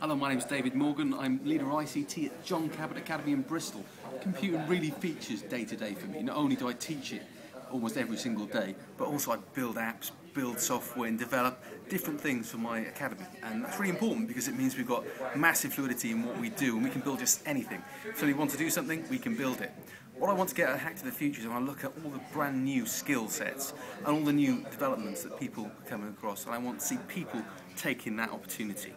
Hello, my name is David Morgan. I'm leader of ICT at John Cabot Academy in Bristol. Computing really features day to day for me. Not only do I teach it almost every single day, but also I build apps, build software and develop different things for my academy. And that's really important because it means we've got massive fluidity in what we do and we can build just anything. So if we want to do something, we can build it. What I want to get at Hack to the Future is I want to look at all the brand new skill sets and all the new developments that people are coming across and I want to see people taking that opportunity.